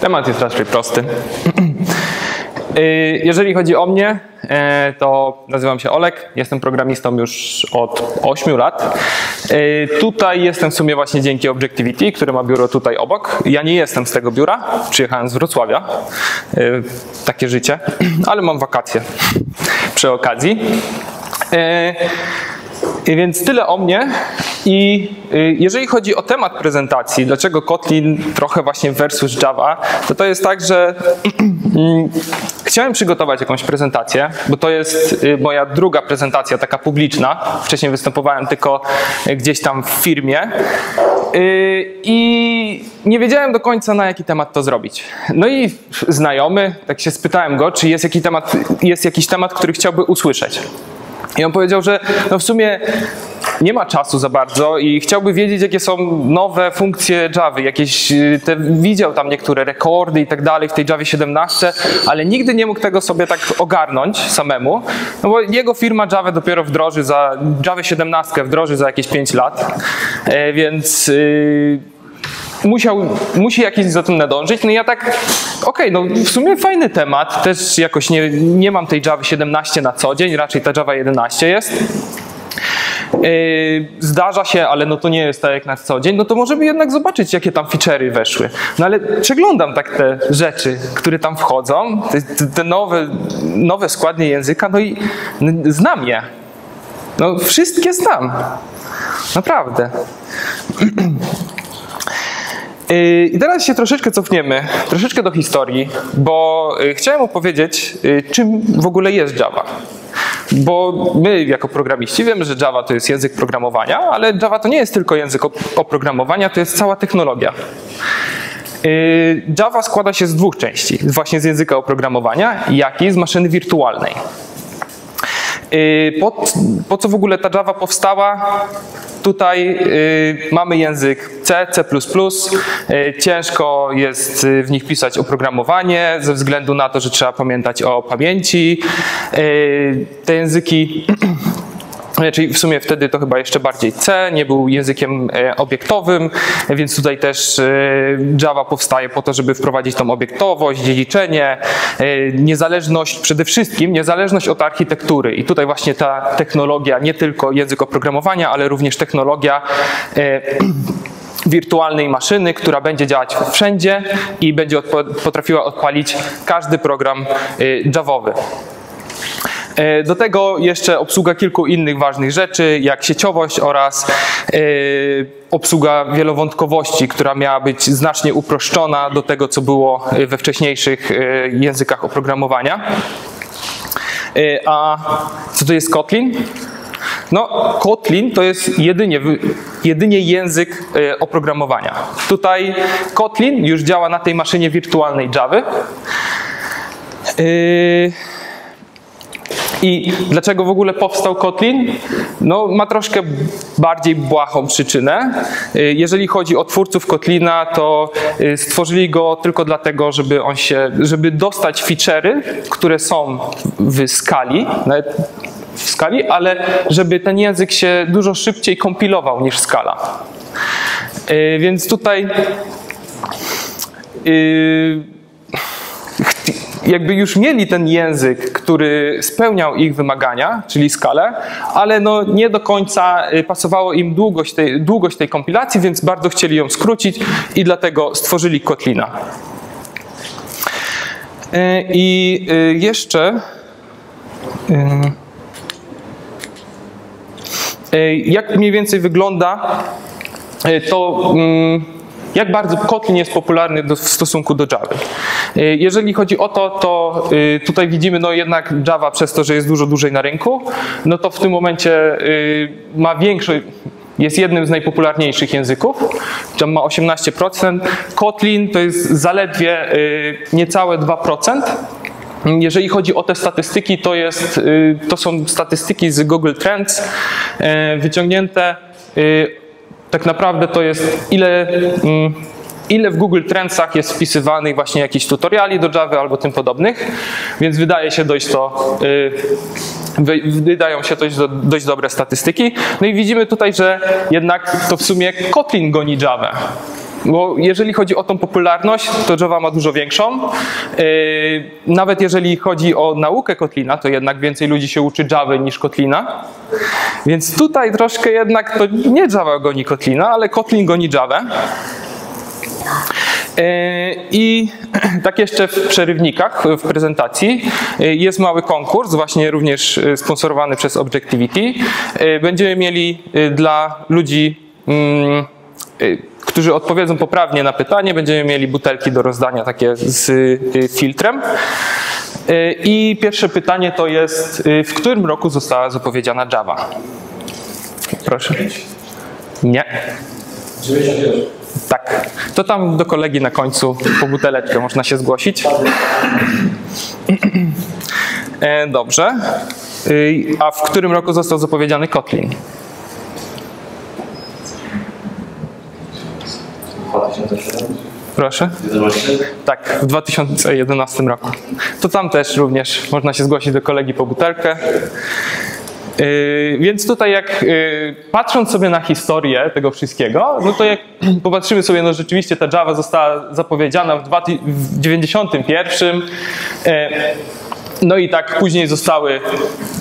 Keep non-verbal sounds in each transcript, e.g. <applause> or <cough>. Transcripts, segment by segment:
Temat jest raczej prosty. <clears throat> Y, jeżeli chodzi o mnie, e, to nazywam się Olek, jestem programistą już od 8 lat. Y, tutaj jestem w sumie właśnie dzięki Objectivity, które ma biuro tutaj obok. Ja nie jestem z tego biura, przyjechałem z Wrocławia, y, takie życie, <clears throat> ale mam wakacje przy okazji. Więc tyle o mnie. I y, jeżeli chodzi o temat prezentacji, dlaczego Kotlin trochę właśnie versus Java, to to jest tak, że mm, chciałem przygotować jakąś prezentację, bo to jest y, moja druga prezentacja taka publiczna. Wcześniej występowałem tylko gdzieś tam w firmie y, i nie wiedziałem do końca na jaki temat to zrobić. No i znajomy, tak się spytałem go, czy jest jakiś temat, jest jakiś temat który chciałby usłyszeć. I on powiedział, że no w sumie nie ma czasu za bardzo i chciałby wiedzieć, jakie są nowe funkcje Java, jakieś y, te, widział tam niektóre rekordy i tak dalej w tej Java 17, ale nigdy nie mógł tego sobie tak ogarnąć samemu, no bo jego firma Java dopiero wdroży za, Java 17 wdroży za jakieś 5 lat, e, więc yy, musiał, musi jakieś za tym nadążyć. No i ja tak, okej, okay, no w sumie fajny temat, też jakoś nie, nie mam tej Java 17 na co dzień, raczej ta Java 11 jest. Yy, zdarza się, ale no to nie jest tak jak na co dzień, no to możemy jednak zobaczyć, jakie tam feature'y weszły. No ale przeglądam tak te rzeczy, które tam wchodzą, te, te nowe, nowe składnie języka, no i no, znam je. No wszystkie znam. Naprawdę. <clears throat> Yy, I teraz się troszeczkę cofniemy, troszeczkę do historii, bo yy, chciałem opowiedzieć, yy, czym w ogóle jest Java. Bo my jako programiści wiemy, że Java to jest język programowania, ale Java to nie jest tylko język oprogramowania, to jest cała technologia. Java składa się z dwóch części, właśnie z języka oprogramowania, jak i z maszyny wirtualnej. Po, po co w ogóle ta Java powstała? Tutaj mamy język C, C++. Ciężko jest w nich pisać oprogramowanie ze względu na to, że trzeba pamiętać o pamięci. Te języki Czyli w sumie wtedy to chyba jeszcze bardziej C, nie był językiem e, obiektowym, więc tutaj też e, Java powstaje po to, żeby wprowadzić tą obiektowość, dziedziczenie, e, niezależność, przede wszystkim niezależność od architektury. I tutaj właśnie ta technologia, nie tylko język oprogramowania, ale również technologia <clears throat> wirtualnej maszyny, która będzie działać wszędzie i będzie potrafiła odpalić każdy program Javowy. E, do tego jeszcze obsługa kilku innych ważnych rzeczy, jak sieciowość oraz e, obsługa wielowątkowości, która miała być znacznie uproszczona do tego, co było we wcześniejszych e, językach oprogramowania. A co to jest Kotlin? No, Kotlin to jest jedynie, jedynie język oprogramowania. Tutaj Kotlin już działa na tej maszynie wirtualnej Java. I dlaczego w ogóle powstał Kotlin? No, ma troszkę bardziej błahą przyczynę. Y, jeżeli chodzi o twórców Kotlina, to y, stworzyli go tylko dlatego, żeby on się, żeby dostać feature'y, które są w skali, w skali, ale żeby ten język się dużo szybciej kompilował niż skala. Y, więc tutaj jakby już mieli ten język, który spełniał ich wymagania, czyli skalę, ale no nie do końca y, pasowało im długość tej, długość tej kompilacji, więc bardzo chcieli ją skrócić i dlatego stworzyli Kotlina. Y, I y, jeszcze jak mniej więcej wygląda to mm, jak bardzo Kotlin jest popularny do, w stosunku do Java. Y, jeżeli chodzi o to, to y, tutaj widzimy no jednak Java przez to, że jest dużo dłużej na rynku, no to w tym momencie y, ma większy, jest jednym z najpopularniejszych języków, tam ma 18%. Kotlin to jest zaledwie niecałe 2%. Jeżeli chodzi o te statystyki, to, jest, to są statystyki z Google Trends wyciągnięte tak naprawdę to jest ile, mm, ile w Google Trendsach jest wpisywanych właśnie jakichś tutoriali do Java albo tym podobnych, więc wydaje się dość to, y, wydają się dość, dość dobre statystyki. No i widzimy tutaj, że jednak to w sumie Kotlin goni Java. Bo jeżeli chodzi o tą popularność, to Java ma dużo większą. Nawet jeżeli chodzi o naukę Kotlina, to jednak więcej ludzi się uczy Java niż Kotlina. Więc tutaj troszkę jednak to nie Java goni Kotlina, ale Kotlin goni Java. I <clears throat> tak jeszcze w przerywnikach, w prezentacji jest mały konkurs, właśnie również sponsorowany przez Objectivity. Będziemy mieli dla ludzi, mm, którzy odpowiedzą poprawnie na pytanie, będziemy mieli butelki do rozdania takie z filtrem. I pierwsze pytanie to jest, w którym roku została zapowiedziana Java? Proszę. Nie. 91. Tak. To tam do kolegi na końcu po buteleczkę można się zgłosić. E, dobrze. Y, a w którym roku został zapowiedziany Kotlin? Proszę. 11. Tak, w 2011 roku. To tam też również można się zgłosić do kolegi po butelkę. Yy, więc tutaj jak yy, patrząc sobie na historię tego wszystkiego, no to jak <clears throat> popatrzymy sobie, no rzeczywiście ta Java została zapowiedziana w 1991, yy, no i tak później zostały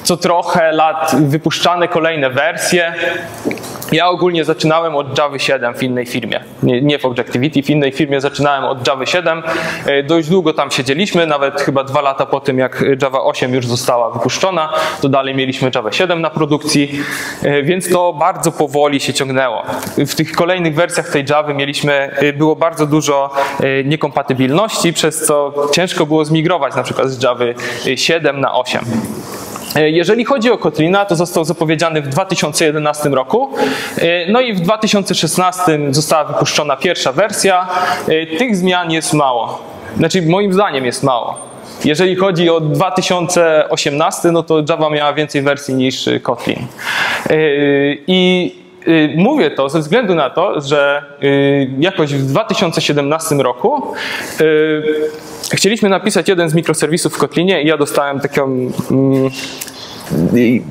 co trochę lat wypuszczane kolejne wersje. Ja ogólnie zaczynałem od Java 7 w innej firmie, nie, nie w Objectivity, w innej firmie zaczynałem od Java 7. E, dość długo tam siedzieliśmy, nawet chyba dwa lata po tym, jak Java 8 już została wypuszczona, to dalej mieliśmy Java 7 na produkcji, e, więc to bardzo powoli się ciągnęło. W tych kolejnych wersjach tej Java mieliśmy, e, było bardzo dużo niekompatybilności, przez co ciężko było zmigrować na przykład z Java 7 na 8. Jeżeli chodzi o Kotlina, to został zapowiedziany w 2011 roku. No i w 2016 została wypuszczona pierwsza wersja. Tych zmian jest mało. Znaczy, moim zdaniem jest mało. Jeżeli chodzi o 2018, no to Java miała więcej wersji niż Kotlin. I mówię to ze względu na to, że jakoś w 2017 roku chcieliśmy napisać jeden z mikroserwisów w Kotlinie i ja dostałem taką... Mm,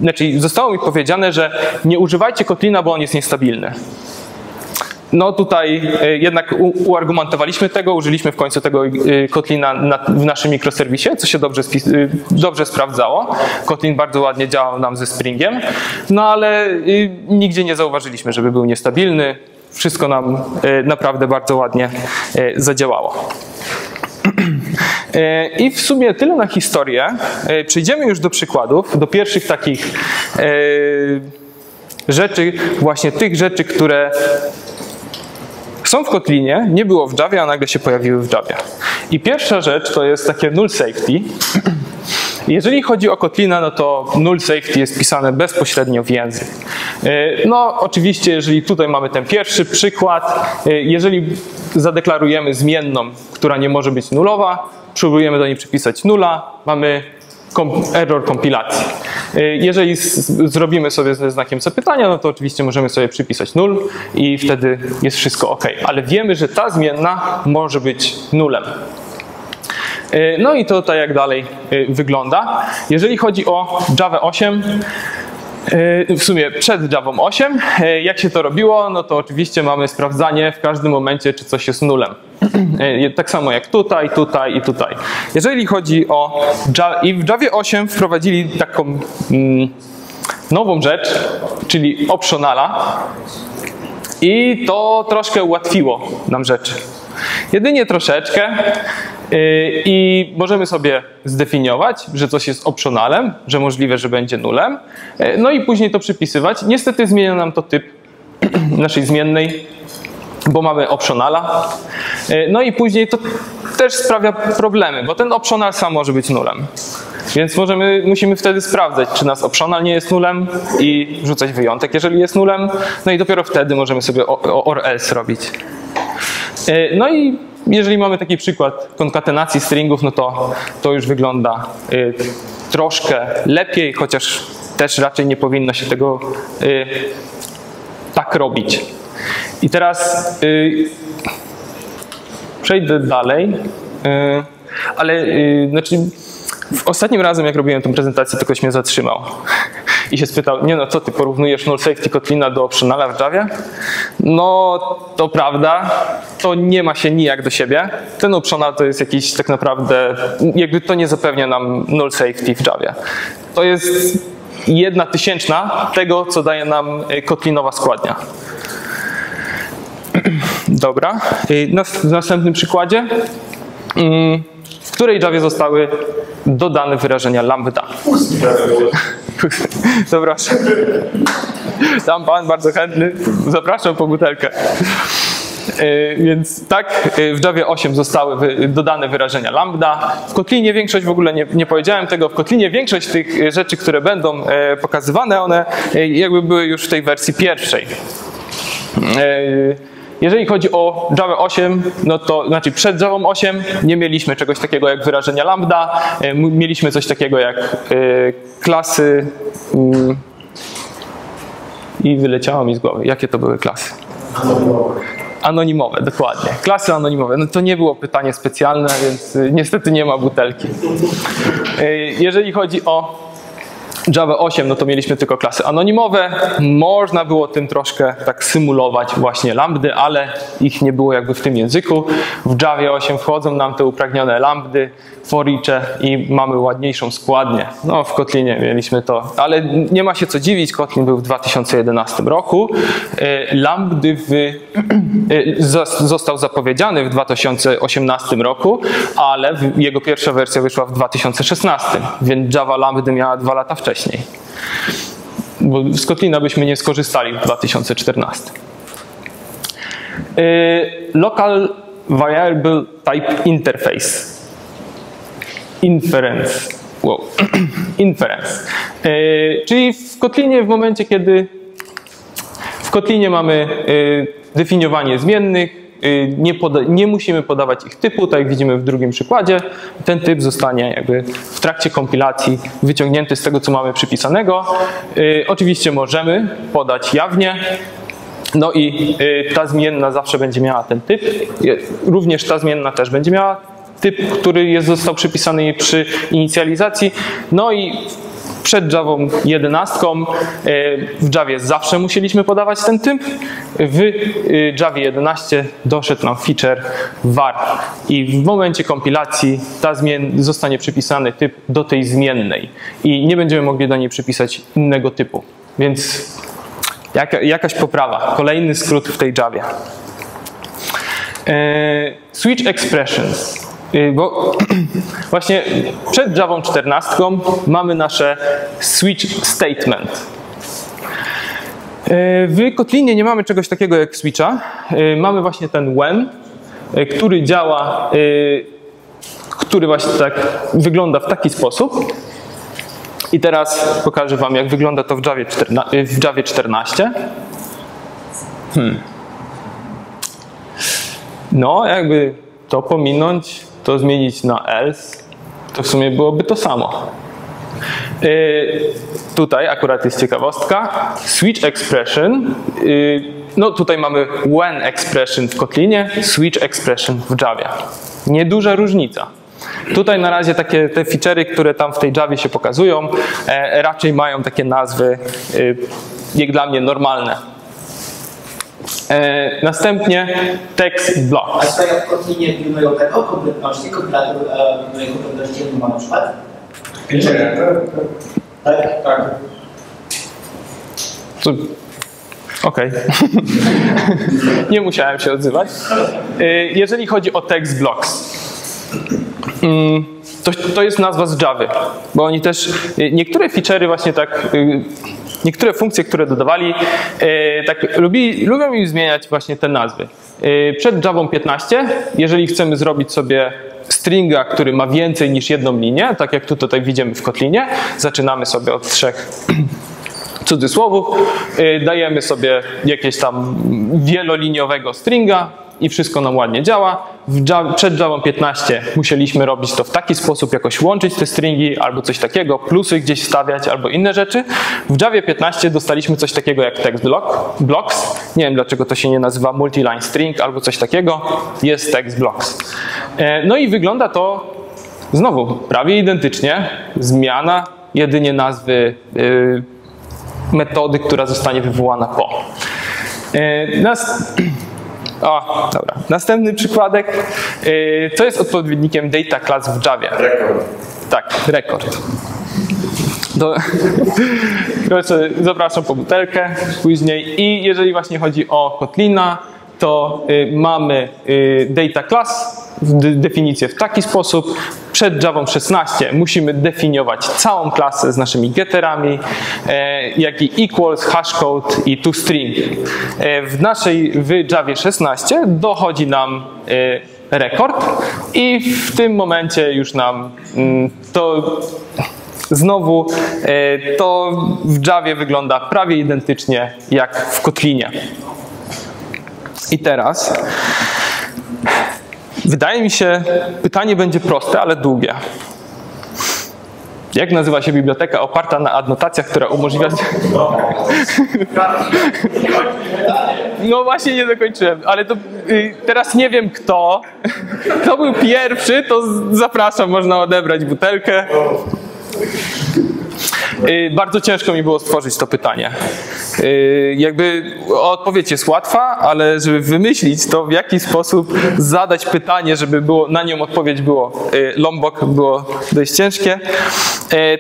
znaczy, zostało mi powiedziane, że nie używajcie Kotlina, bo on jest niestabilny. No tutaj jednak uargumentowaliśmy tego, użyliśmy w końcu tego Kotlina w naszym mikroserwisie, co się dobrze, dobrze sprawdzało. Kotlin bardzo ładnie działał nam ze Springiem, no ale nigdzie nie zauważyliśmy, żeby był niestabilny. Wszystko nam naprawdę bardzo ładnie zadziałało. E, I w sumie tyle na historię. E, przejdziemy już do przykładów, do pierwszych takich e, rzeczy, właśnie tych rzeczy, które są w Kotlinie, nie było w Javie, a nagle się pojawiły w Javie. I pierwsza rzecz to jest takie null safety. Jeżeli chodzi o Kotlina, no to null safety jest pisane bezpośrednio w język. No oczywiście, jeżeli tutaj mamy ten pierwszy przykład, jeżeli zadeklarujemy zmienną, która nie może być nulowa, próbujemy do niej przypisać nula, mamy error kompilacji. Y, jeżeli zrobimy sobie ze znakiem zapytania, no to oczywiście możemy sobie przypisać nul i wtedy jest wszystko ok. Ale wiemy, że ta zmienna może być nulem. Y, no i to tak jak dalej y, wygląda. Jeżeli chodzi o Java 8, w sumie przed Java 8, jak się to robiło, no to oczywiście mamy sprawdzanie w każdym momencie, czy coś jest nulem. <clears throat> E, tak samo jak tutaj, tutaj i tutaj. Jeżeli chodzi o Java, i w Java 8 wprowadzili taką mm, nową rzecz, czyli optionala i to troszkę ułatwiło nam rzeczy. Jedynie troszeczkę yy, i możemy sobie zdefiniować, że coś jest optionalem, że możliwe, że będzie nulem, yy, no i później to przypisywać. Niestety zmienia nam to typ <clears throat> naszej zmiennej bo mamy optionala. E, no i później to też sprawia problemy, bo ten optional sam może być nulem. Więc możemy, musimy wtedy sprawdzać, czy nas optional nie jest nulem i rzucać wyjątek, jeżeli jest nulem. No i dopiero wtedy możemy sobie or else robić. E, no i jeżeli mamy taki przykład konkatenacji stringów, no to to już wygląda e, troszkę lepiej, chociaż też raczej nie powinno się tego tak robić. I teraz y, przejdę dalej, y, ale y, znaczy, ostatnim razem jak robiłem tę prezentację, to ktoś mnie zatrzymał. <laughs> i się spytał, nie no co ty porównujesz null safety Kotlina do optionala w Javie? No to prawda, to nie ma się nijak do siebie. Ten optional to jest jakiś tak naprawdę, jakby to nie zapewnia nam null safety w Javie. To jest jedna tysięczna tego, co daje nam y, Kotlinowa składnia. <clears throat> Dobra, Y, w następnym przykładzie, mm, w której Javie zostały dodane wyrażenia lambda. <laughs> Zapraszam. Tam pan bardzo chętny. Zapraszam po butelkę. Yy, Więc tak, yy, w Javie 8 zostały dodane wyrażenia lambda. W Kotlinie większość, w ogóle nie, nie powiedziałem tego, w Kotlinie większość tych rzeczy, które będą pokazywane, one jakby były już w tej wersji pierwszej. Jeżeli chodzi o Java 8, no to znaczy przed Java 8 nie mieliśmy czegoś takiego jak wyrażenia lambda, m- mieliśmy coś takiego jak yy, klasy mm, i wyleciało mi z głowy. Jakie to były klasy? Anonimowe, dokładnie. Klasy anonimowe. No to nie było pytanie specjalne, więc y, niestety nie ma butelki. Jeżeli chodzi o Java 8, no to mieliśmy tylko klasy anonimowe. Można było tym troszkę tak symulować właśnie lambdy, ale ich nie było jakby w tym języku. W Java 8 wchodzą nam te upragnione lambdy, foricze i mamy ładniejszą składnię. No w Kotlinie mieliśmy to, ale nie ma się co dziwić, Kotlin był w 2011 roku. E, Lambdy w, zos- został zapowiedziany w 2018 roku, ale jego pierwsza wersja wyszła w 2016, więc Java Lambdy miała dwa lata wcześniej. Bo z Kotlina byśmy nie skorzystali w 2014. E, Local Variable Type Interface. Inference. Wow. <clears throat> Inference. E, czyli w Kotlinie w momencie, kiedy w Kotlinie mamy e, definiowanie zmiennych, nie, poda, nie musimy podawać ich typu, tak jak widzimy w drugim przykładzie. Ten typ zostanie jakby w trakcie kompilacji wyciągnięty z tego, co mamy przypisanego. E, Oczywiście możemy podać jawnie, no i y, ta zmienna zawsze będzie miała ten typ. Również ta zmienna też będzie miała typ, który jest, został przypisany przy inicjalizacji. No i przed Java 11 y, w Javie zawsze musieliśmy podawać ten typ. W y, Javie 11 doszedł nam feature var i w momencie kompilacji ta zmien zostanie przypisany typ do tej zmiennej i nie będziemy mogli do niej przypisać innego typu. Więc Jaka, jakaś poprawa. Kolejny skrót w tej Javie. E, switch expressions. E, Bo <clears throat> właśnie przed Javą 14 mamy nasze switch statement. E, W Kotlinie nie mamy czegoś takiego jak switcha. E, Mamy właśnie ten when, który działa, który właśnie tak wygląda w taki sposób. I teraz pokażę Wam, jak wygląda to w Javie 14. W Javie 14. Hmm. No, jakby to pominąć, to zmienić na else, to w sumie byłoby to samo. Yy, tutaj akurat jest ciekawostka. Switch expression. Yy, no tutaj mamy when expression w Kotlinie, switch expression w Javie. Nieduża różnica. Tutaj na razie takie te feature'y, które tam w tej Javie się pokazują, e, raczej mają takie nazwy, y, jak dla mnie, normalne. E, następnie text A blocks. tutaj w Kotlinie pilnują tego kompletności, e, kompletności jedną na przykład? Nie, Tak? tak. To- Okej. <laughs> Nie musiałem się odzywać. Jeżeli chodzi o text blocks, mm, to, to jest nazwa z Java, bo oni też niektóre feature'y właśnie tak, niektóre funkcje, które dodawali, y, tak lubi, lubią im zmieniać właśnie te nazwy. Y, Przed Javą 15, jeżeli chcemy zrobić sobie stringa, który ma więcej niż jedną linię, tak jak tu tutaj widzimy w Kotlinie, zaczynamy sobie od trzech <clears throat> cudzysłowów, y, dajemy sobie jakieś tam wieloliniowego stringa i wszystko nam ładnie działa. Java, przed Java 15 musieliśmy robić to w taki sposób, jakoś łączyć te stringi albo coś takiego, plusy gdzieś wstawiać albo inne rzeczy. W Javie 15 dostaliśmy coś takiego jak text block, blocks. Nie wiem dlaczego to się nie nazywa multiline string albo coś takiego. Jest text blocks. E, No i wygląda to Znowu, prawie identycznie. Zmiana jedynie nazwy y, metody, która zostanie wywołana po. E, Nas... O, dobra. Następny przykładek. E, Co jest odpowiednikiem data class w Javie? Rekord. Tak, rekord. Do, proszę, zapraszam po butelkę później. I jeżeli właśnie chodzi o Kotlina, to y, mamy y, data class, definicję w taki sposób. Przed Java 16 musimy definiować całą klasę z naszymi getterami, e, jak i equals, hashcode i toString. E, w naszej, w Javie 16 dochodzi nam e, rekord i w tym momencie już nam mm, to Znowu to w Javie wygląda prawie identycznie jak w Kotlinie. I teraz wydaje mi się, pytanie będzie proste, ale długie. Jak nazywa się biblioteka oparta na adnotacjach, która umożliwia. <laughs> No właśnie nie dokończyłem, ale to y, teraz nie wiem kto. Kto był pierwszy, to zapraszam, można odebrać butelkę. Y, Bardzo ciężko mi było stworzyć to pytanie. Y, Jakby odpowiedź jest łatwa, ale żeby wymyślić to, w jaki sposób zadać pytanie, żeby było, na nią odpowiedź było y, Lombok, było dość ciężkie.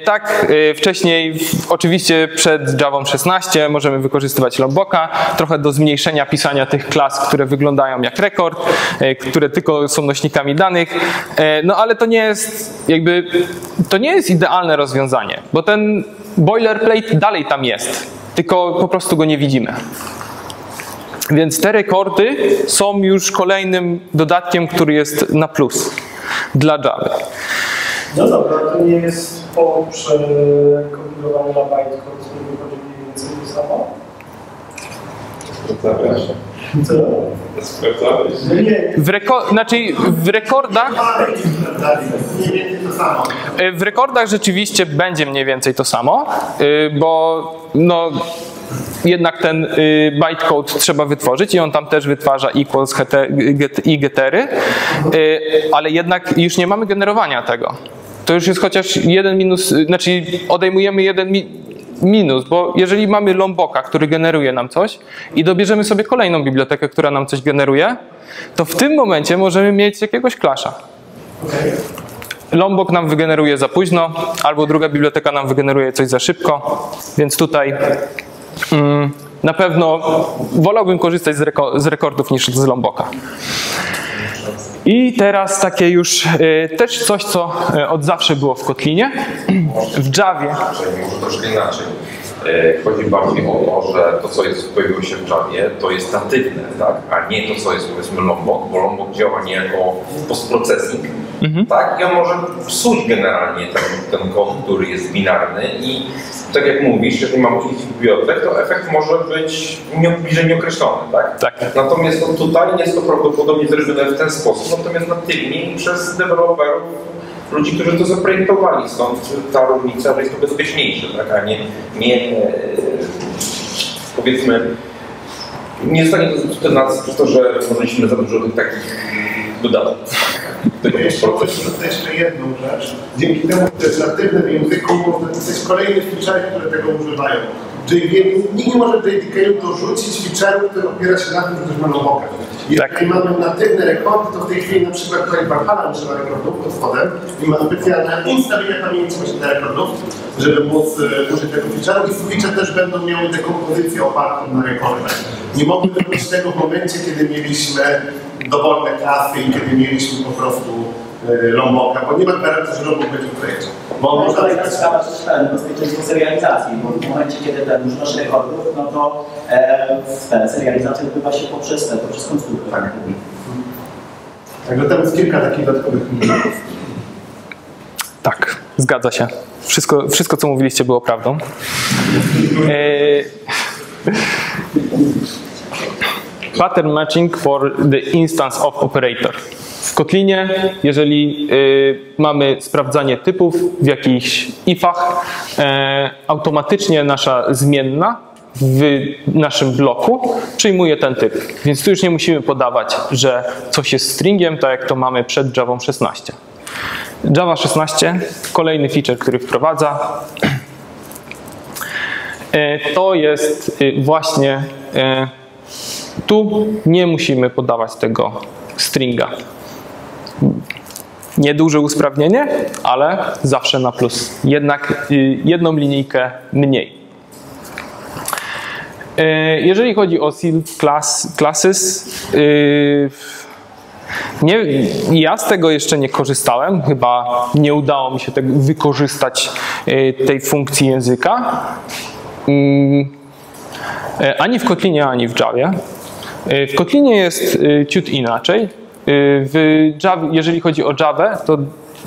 Tak, wcześniej, oczywiście przed Java 16 możemy wykorzystywać Lomboka, trochę do zmniejszenia pisania tych klas, które wyglądają jak rekord, które tylko są nośnikami danych. No ale to nie jest jakby, to nie jest idealne rozwiązanie, bo ten boilerplate dalej tam jest, tylko po prostu go nie widzimy. Więc te rekordy są już kolejnym dodatkiem, który jest na plus dla Java. No dobra, to nie jest po przekompilowaniu na bytecode nie wychodzi mniej więcej to samo? Co? Sprawdzałeś. No nie, W, reko- znaczy w rekordach W rekordach rzeczywiście będzie mniej więcej to samo, y, bo no, jednak ten y, bytecode trzeba wytworzyć i on tam też wytwarza equals i gettery, y, ale jednak już nie mamy generowania tego. To już jest chociaż jeden minus, znaczy odejmujemy jeden mi- minus, bo jeżeli mamy Lomboka, który generuje nam coś i dobierzemy sobie kolejną bibliotekę, która nam coś generuje, to w tym momencie możemy mieć jakiegoś klasza. Lombok nam wygeneruje za późno, albo druga biblioteka nam wygeneruje coś za szybko, więc tutaj mm, na pewno wolałbym korzystać z, reko- z rekordów niż z Lomboka. I teraz takie już y, też coś, co y, od zawsze było w Kotlinie. W Javie. Może inaczej. E, Chodzi bardziej o to, że to, co jest, pojawiło się w Javie, to jest natywne, tak? a nie to, co jest powiedzmy Lombok, bo Lombok działa niejako postprocessing, tak? I on może psuć generalnie ten, ten kod, który jest binarny i tak jak mówisz, jeżeli mamy ileś bibliotek, to efekt może być nie, bliżej nieokreślony, tak? Tak. Natomiast no, tutaj jest to prawdopodobnie zrobione w ten sposób, natomiast natywnie przez deweloperów ludzi, którzy to zaprojektowali. Stąd ta różnica, że jest to bezpieczniejsze, tak? a nie, nie e, powiedzmy, nie zostanie to nas przez to, że włożyliśmy za dużo tych takich dodatków. <laughs> Tego Jeszcze jeszcze jedną rzecz. Dzięki temu, że to jest natywne w języku, można napisać kolejne feature, które tego używają. JVM, nikt nie może w JDK dorzucić feature'u, który opiera się na tym, że ktoś ma lobokę. Jeżeli Tak. mamy natywne rekordy, to w tej chwili na przykład tutaj Valhalla używa rekordów pod spodem i ma specjalne ustawienia pamięci właśnie dla rekordów, żeby móc e, użyć tego feature'u i feature też będą miały dekompozycję opartą na rekordach. Nie mogły zrobić tego w momencie, kiedy mieliśmy dowolne klasy i kiedy mieliśmy po prostu Lomboka, bo nie ma gwarancji, że Lombok będzie w projekcie. Bo Bo można to jest sprawa też ten, bezpieczeństwo serializacji, bo w momencie, kiedy ten używasz rekordów, no to e, ten serializacja odbywa się poprzez, ten, poprzez konstruktor. Tak. Także tam jest kilka takich dodatkowych minusów. Tak, zgadza się. Wszystko, wszystko co mówiliście, było prawdą. E, pattern matching for the instance of operator. W Kotlinie, jeżeli y, mamy sprawdzanie typów w jakichś ifach, e, automatycznie nasza zmienna w naszym bloku przyjmuje ten typ. Więc tu już nie musimy podawać, że coś jest stringiem, tak jak to mamy przed Java 16. Java 16, kolejny feature, który wprowadza. e, to jest e, właśnie e, tu nie musimy podawać tego stringa. Nieduże usprawnienie, ale zawsze na plus. Jednak y, jedną linijkę mniej. E, Jeżeli chodzi o sealed class, classes, y, nie, ja z tego jeszcze nie korzystałem, chyba nie udało mi się tego wykorzystać y, tej funkcji języka. Ani w Kotlinie, ani w Javie. W Kotlinie jest y, ciut inaczej. Y, W Java, jeżeli chodzi o Java, to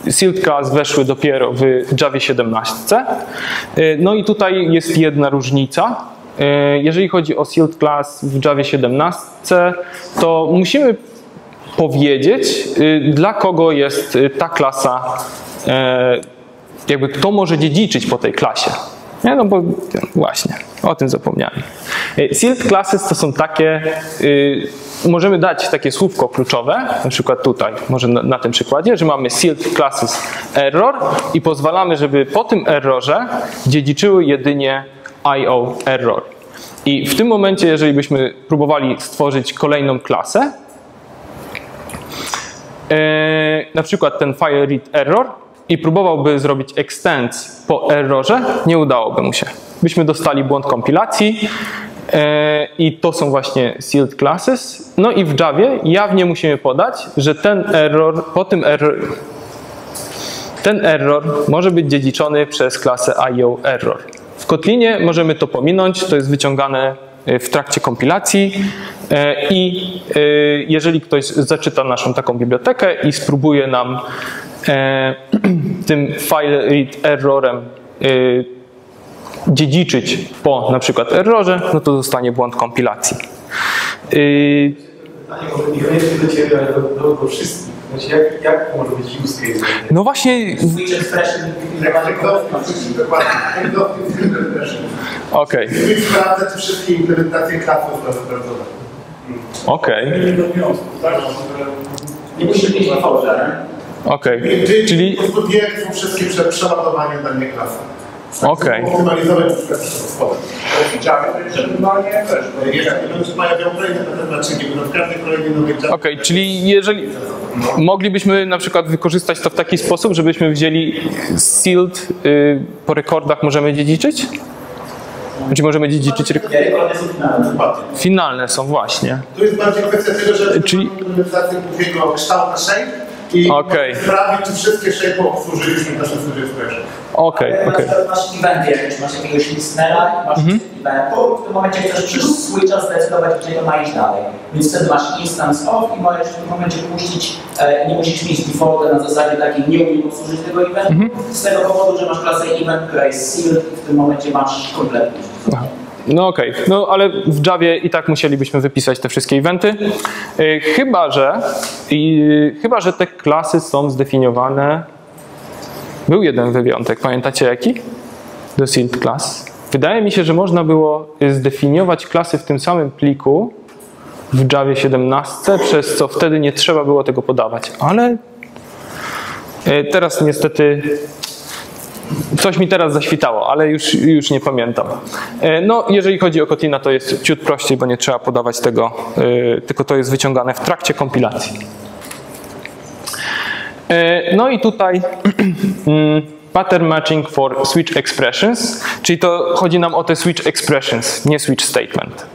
sealed class weszły dopiero w Javie 17. Y, No i tutaj jest jedna różnica. Y, Jeżeli chodzi o sealed class w Javie 17, to musimy powiedzieć, dla kogo jest ta klasa, jakby kto może dziedziczyć po tej klasie. Nie, no bo właśnie, o tym zapomniałem. Y, Sealed classes to są takie, y, możemy dać takie słówko kluczowe, na przykład tutaj, może na, na tym przykładzie, że mamy sealed classes error i pozwalamy, żeby po tym errorze dziedziczyły jedynie IO error. I w tym momencie, jeżeli byśmy próbowali stworzyć kolejną klasę, e, na przykład ten file read error i próbowałby zrobić extends po errorze, nie udałoby mu się. Byśmy dostali błąd kompilacji e, i to są właśnie sealed classes. No i w Javie jawnie musimy podać, że ten error, po tym error, ten error może być dziedziczony przez klasę IO error. W Kotlinie możemy to pominąć, to jest wyciągane e, w trakcie kompilacji e, i jeżeli ktoś zaczyta naszą taką bibliotekę i spróbuje nam <clears throat> tym file read errorem e, dziedziczyć po na przykład errorze, no to dostanie błąd kompilacji. Może niekoniecznie do Ciebie, ale do, do, wszystkich. Znaczy, jak, jak może być use case? No właśnie, okej, Gdybyś sprawdzać wszystkie implementacje zostały sprawdzone. okej, Nie tak? Że nie musi mieć defaulta, okej. Czyli, Czyli, po prostu wie, jakie są wszystkie prze- przeładowania danej klasy. okej. Optymalizować to Java Okej, czyli jeżeli moglibyśmy na przykład wykorzystać to w taki sposób, żebyśmy wzięli sealed y, po rekordach możemy dziedziczyć? Czy możemy dziedziczyć rek- Rekordy są finalne. są właśnie. Tu jest bardziej kwestia tego, że Czyli- kształt na shape i Okej. sprawdzić, czy wszystkie shape obsłużyliśmy w naszym studiu expression. Okej, okej. Na przykład masz eventy jakieś, masz jakiegoś listenera i masz Mhm. eventu, w tym momencie chcesz przez switcha zdecydować, gdzie to ma iść dalej. Więc wtedy masz instance off i możesz w tym momencie puścić, e, nie musisz mieć defaulta na zasadzie takiej, nie umiem obsłużyć tego eventu, Mhm. z tego powodu, że masz klasę event, która jest sealed i w tym momencie masz kompletność. No okej, no ale w Javie i tak musielibyśmy wypisać te wszystkie eventy. Y, Chyba, że chyba, że te klasy są zdefiniowane. Był jeden wyjątek, pamiętacie jaki? Do sealed class. Wydaje mi się, że można było zdefiniować klasy w tym samym pliku w Javie 17, przez co wtedy nie trzeba było tego podawać, ale y, teraz niestety Coś mi teraz zaświtało, ale już, już nie pamiętam. E, No, jeżeli chodzi o Kotlina, to jest ciut prościej, bo nie trzeba podawać tego, e, tylko to jest wyciągane w trakcie kompilacji. E, No i tutaj <clears throat> mm, pattern matching for switch expressions, czyli to chodzi nam o te switch expressions, nie switch statement.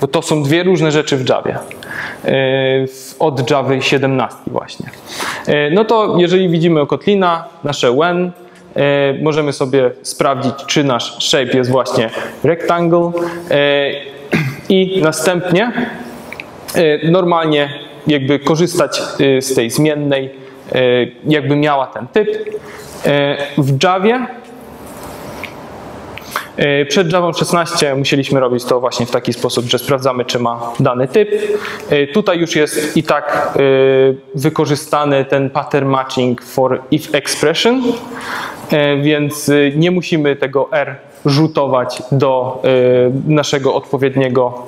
Bo to są dwie różne rzeczy w w- Od Javy 17 właśnie. No to jeżeli widzimy Kotlina, nasze when, możemy sobie sprawdzić, czy nasz shape jest właśnie rectangle e, i następnie e, normalnie jakby korzystać e, z tej zmiennej, e, jakby miała ten typ. E, W Javie E, Przed Java 16 musieliśmy robić to właśnie w taki sposób, że sprawdzamy, czy ma dany typ. E, Tutaj już jest i tak e, wykorzystany ten pattern matching for if expression, e, więc e, nie musimy tego R rzutować do e, naszego odpowiedniego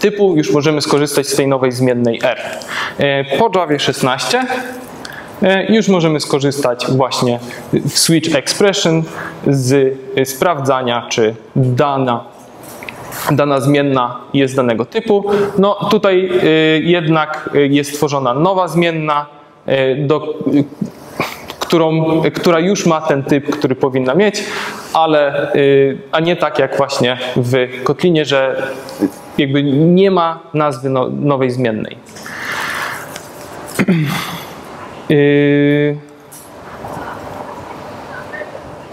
typu. Już możemy skorzystać z tej nowej zmiennej R. E, Po Java 16 e, już możemy skorzystać właśnie w switch expression z e, sprawdzania, czy dana dana zmienna jest danego typu. No tutaj y, jednak jest tworzona nowa zmienna, do, którą, która już ma ten typ, który powinna mieć, ale a nie tak jak właśnie w Kotlinie, że jakby nie ma nazwy no, nowej zmiennej. Y,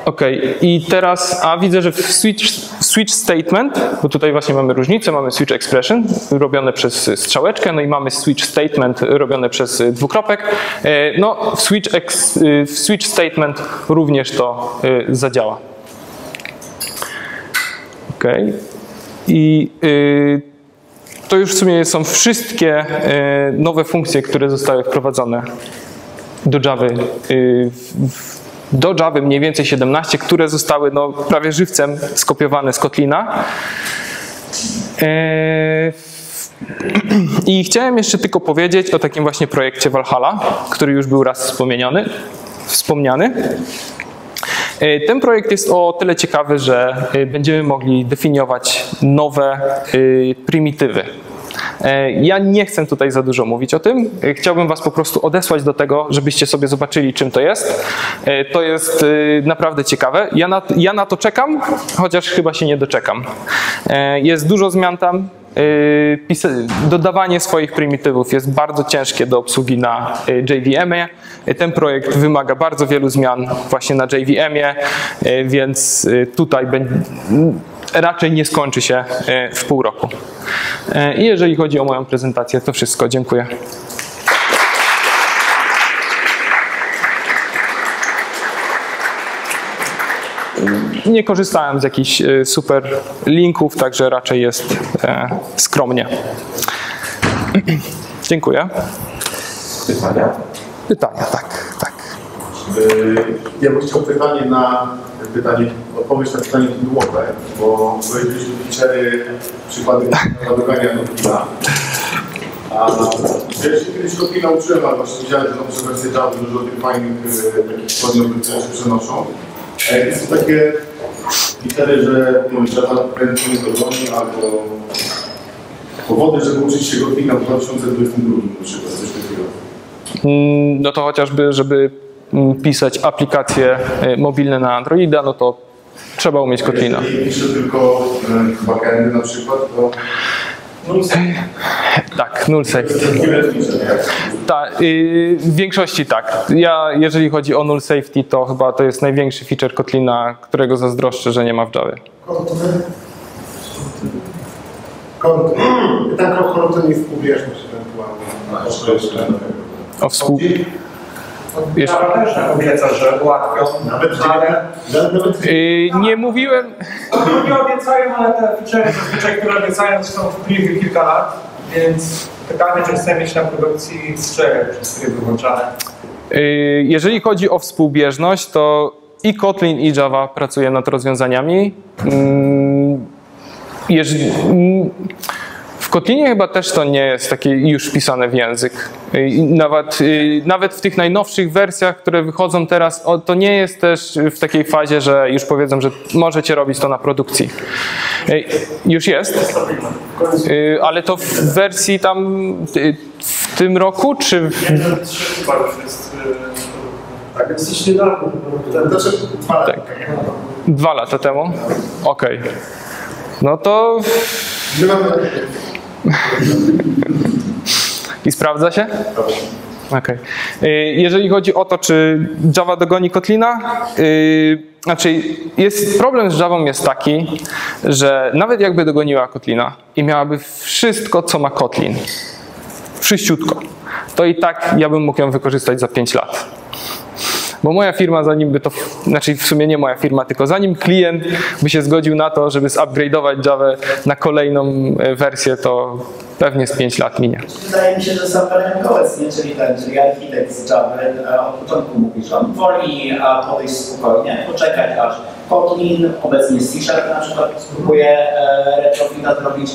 Ok, i teraz, a widzę, że w switch, switch statement, bo tutaj właśnie mamy różnicę, mamy switch expression robione przez strzałeczkę, no i mamy switch statement robione przez dwukropek. E, No, w switch, ex, w switch statement również to zadziała. Ok, i to już w sumie są wszystkie nowe funkcje, które zostały wprowadzone do Java y, do Java mniej więcej 17, które zostały no, prawie żywcem skopiowane z Kotlina. Eee, I chciałem jeszcze tylko powiedzieć o takim właśnie projekcie Valhalla, który już był raz wspomniany. wspomniany. E, Ten projekt jest o tyle ciekawy, że e, będziemy mogli definiować nowe e, prymitywy. E, Ja nie chcę tutaj za dużo mówić o tym. E, Chciałbym Was po prostu odesłać do tego, żebyście sobie zobaczyli, czym to jest. E, To jest naprawdę ciekawe. Ja na, ja na to czekam, chociaż chyba się nie doczekam. Jest dużo zmian tam. Dodawanie swoich prymitywów jest bardzo ciężkie do obsługi na JVM-ie. Ten projekt wymaga bardzo wielu zmian właśnie na JVM-ie, więc tutaj raczej nie skończy się e, w pół roku. E, I jeżeli chodzi o moją prezentację, to wszystko. Dziękuję. Nie korzystałem z jakichś e, super linków, także raczej jest skromnie. <clears throat> Dziękuję. Pytania? Pytania, tak, tak. Yy, Ja bym chciał pytanie na pytanie, odpowiedź na pytanie tytułowe, bo powiedzieliśmy feature'y, przykłady naładowania Kotlina. A ja się kiedyś Kotlina uczyłem, ale właśnie widziałem, że nowe wersje Java dużo tych fajnych yy, takich składniowych rzeczy przenoszą. A jakie są takie feature'y, że wiem, Java prędko nie dogoni, albo powody, żeby uczyć się Kotlina w 2022 na przykład, coś takiego. Mm, No to chociażby, żeby pisać aplikacje e, mobilne na Androida, no to trzeba umieć Kotlina. Jeżeli piszę tylko e, backendy na przykład, to Tak, null safety. nie? Ta, y, w większości tak. Ja, jeżeli chodzi o null safety, to chyba to jest największy feature Kotlina, którego zazdroszczę, że nie ma w Java. Konto. Ten krok konto nie jest ubieżność ewentualnie. O współ... Ja też tak obieca, że ułatwią, Nawet ale nawet, nawet Y, nie mówiłem, nie obiecają, ale te feature zazwyczaj, które obiecają, są w preview kilka lat, więc pytanie, czy chcemy mieć na produkcji z czego przez tryb wyłączane. y, jeżeli chodzi o współbieżność, to i Kotlin i Java pracuje nad rozwiązaniami. Mm, Jeżeli, Kotlinie chyba też to nie jest takie już wpisane w język. Nawet, y, nawet w tych najnowszych wersjach, które wychodzą teraz, to nie jest też w takiej fazie, że już powiedzą, że możecie robić to na produkcji. Y, Już jest, Y, ale to w wersji tam w tym roku, czy w, jest... tak jest niedawno. Znaczy, dwa lata. Tak. dwa lata temu? Okej. No to i sprawdza się? Okej. Y, Jeżeli chodzi o to, czy Java dogoni Kotlina, yy, znaczy jest, problem z Javą jest taki, że nawet jakby dogoniła Kotlina i miałaby wszystko, co ma Kotlin, wszyściutko, to i tak ja bym mógł ją wykorzystać za 5 lat. Bo moja firma, zanim by to, znaczy w sumie nie moja firma, tylko zanim klient by się zgodził na to, żeby zupgrade'ować Java na kolejną e, wersję, to pewnie z 5 lat minie. Wydaje mi się, że sam Daniel obecnie, czyli ten, czyli architekt z Java, e, od początku mówi, że on woli podejść spokojnie, poczekać aż Kotlin, obecnie C-Sharp na przykład spróbuje e, retrofita zrobić,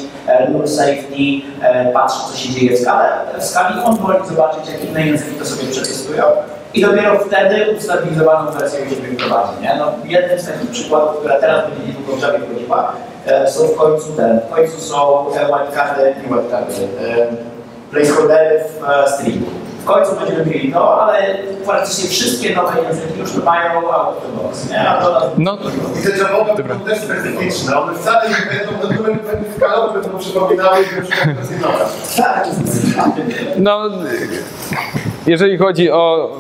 null safety, e, patrzy co się dzieje w skali, w skali. On woli zobaczyć jak inne języki to sobie przetestują i dopiero wtedy ustabilizowaną wersję siebie wprowadzi. Nie? No, jednym z takich przykładów, która teraz będzie niedługo w Javie wchodziła, e, są w końcu ten, w końcu są e, wildcardy, nie wildcardy, e, placeholdery w e, stringu. W końcu będziemy mieli to, ale praktycznie wszystkie nowe języki już to mają out the box, nie? A to No, I te Javowe będą też specyficzne. One wcale nie będą, one będą skalowe, będą przypominały, że na przykład tak, no, jeżeli chodzi o,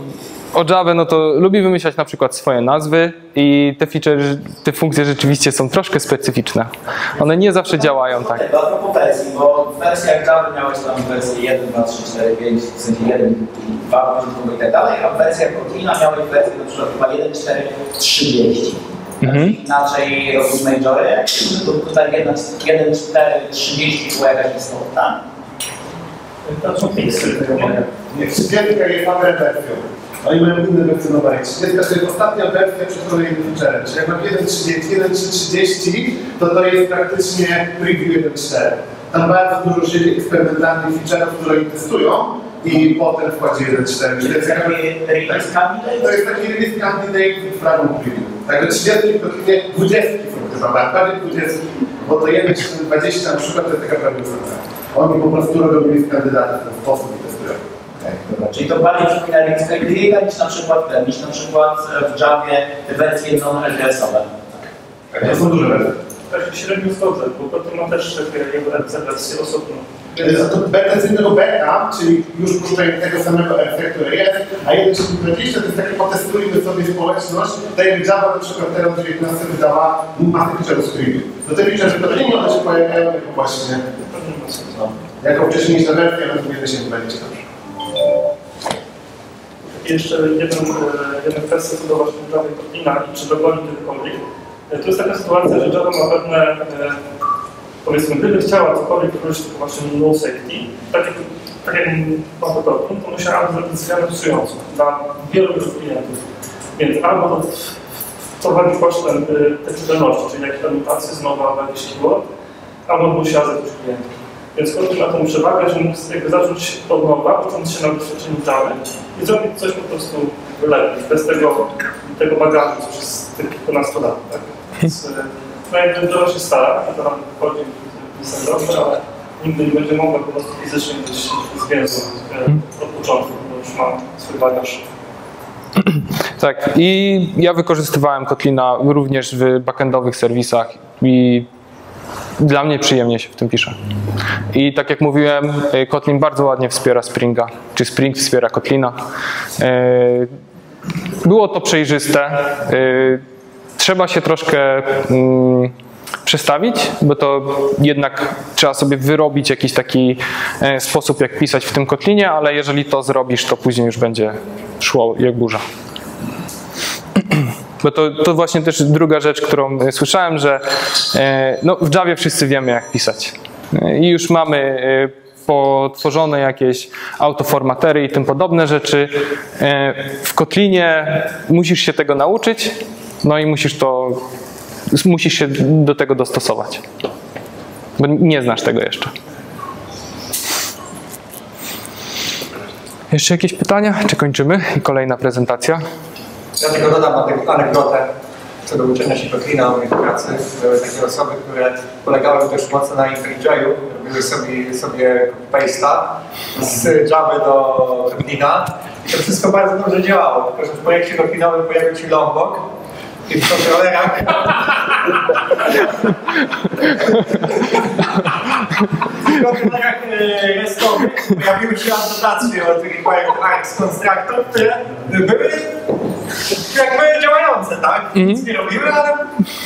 o Java, no to lubi wymyślać na przykład swoje nazwy i te feature, te funkcje rzeczywiście są troszkę specyficzne. One nie zawsze działają tak. A propos wersji, bo w wersjach Java miałeś tam wersję 1, 2, 3, 4, 5, w sensie 1, 2, i tak dalej, a w wersjach Kotlina miałeś wersję na przykład chyba 1, 4, 30. Mhm. Inaczej robisz majory, to tutaj 1, 1, 4, 30 była jakaś istotna. To są fiksy. Nie, 30 jest mamy wersją. Oni mają inne wersjonowanie. 30 to jest ostatnia wersja przed kolejnym featurem. Czyli jak mam 1.30, 1.3.30, to to jest praktycznie preview 1.4. Tam bardzo dużo siedzi eksperymentalnych feature'ów, które oni testują i potem wchodzi 1.4. Czyli to jest Taki release candidate. To jest taki release candidate w fragment preview. Także 30 to nie 20 są chyba, tak? prawie 20, bo to 1 czy 20 na przykład to jest taka prawie. Oni po prostu robią release kandydatów w ten sposób i. Tak, dobra. Czyli to bardziej przypomina release candidate niż na przykład ten, niż na przykład w Javie wersje non-regresowe. To są duże wersje. Tak średnio zgodzę, bo Kotlin ma też takie jego RC wersję osobną. Jest to beta z innego beta, czyli już puszczają tego samego RC, które jest, a 1.20 to jest takie potestujmy sobie społeczność, tak jak Java na przykład teraz 19 wydała masę feature'ów z Creamy. Do te feature, że to nie one się pojawiają jako właśnie no, jako wcześniejsza wersja, ale powinny się wydawać dobrze. Jeszcze jedną, e, jedną kwestię co do właśnie i Kotlina i czy dogoni kiedykolwiek. E, Tu jest taka sytuacja, że Java ma pewne, e, powiedzmy, gdyby chciała cokolwiek wrócić tylko właśnie no safety, tak jak, tak jak to Kotlin, to musiała zrobić zmianę psującą dla wielu już klientów. Więc albo to wprowadzić kosztem e, tej czytelności, czyli jakieś anotacje, znowu albo jakiś albo musiała zakupić klientów. Więc Kotlin ma tą przewagę, że mógł jakby zacząć od nowa, ucząc się na doświadczeniu Java i zrobić coś po prostu lepiej, bez tego, tego bagażu co przez tych kilkunastu lat. Tak? Więc e, no Java się stara, to wchodzi w dobrze, ale nigdy nie będzie mogła po prostu fizycznie być zwięzła e, od początku, bo już ma swój bagaż. <clears throat> Tak, i ja wykorzystywałem Kotlina również w backendowych serwisach i dla mnie przyjemnie się w tym pisze. I tak jak mówiłem, y, Kotlin bardzo ładnie wspiera Springa, czy Spring wspiera Kotlina. Y, Było to przejrzyste. Y, Trzeba się troszkę mm, przestawić, bo to jednak trzeba sobie wyrobić jakiś taki e, sposób, jak pisać w tym Kotlinie, ale jeżeli to zrobisz, to później już będzie szło jak burza. Bo to, to właśnie też druga rzecz, którą e, słyszałem, że e, no, w Javie wszyscy wiemy, jak pisać. E, I już mamy potworzone jakieś autoformatery i tym podobne rzeczy. W Kotlinie musisz się tego nauczyć, no i musisz to, musisz się do tego dostosować. Bo nie znasz tego jeszcze. Jeszcze jakieś pytania? Czy kończymy? I kolejna prezentacja. Ja tylko dodam anegdotę co do uczenia się Kotlina w pracy. Były takie osoby, które polegały też mocno na IntelliJ'u, robiły sobie, sobie copy-paste'a z Java do Kotlina i to wszystko bardzo dobrze działało, tylko że w projekcie Kotlinowym pojawił się Lombok i w kontrolerach <laughs> w kontrolerach e, restowych pojawiły się anotacje od required args constructor, które były jakby działające, tak? Nic nie robiły, ale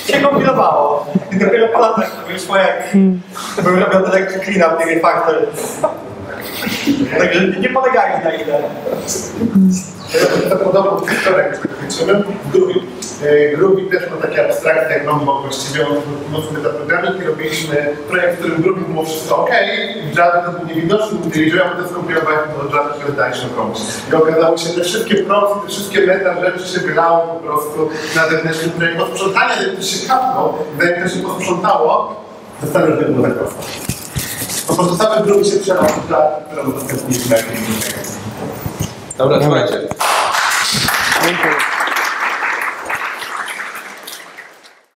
się kompilowało. I dopiero po latach to wyszło jak był robiony lekki clean up i refactor. Także nie polegają na ile. To historię, jak tak kończymy, w. E, Groovy też ma takie abstrakcje jak Lombok, właściwie mocno metaprogramming i robiliśmy projekt, w którym Groovy było wszystko ok, w Java to był niewidoczny, ja będę skompilowałem do żeby dać na komuś. I okazało się, że te wszystkie procy, te wszystkie meta rzeczy się wylały po prostu na wewnętrzny projekt. Posprzątanie, jak to się kapło, jak to się posprzątało, to wcale nie było tak prosto. Po prostu cały Groovy się przelał w Java, którą udostępniliśmy Dobra, słuchajcie. Dziękuję.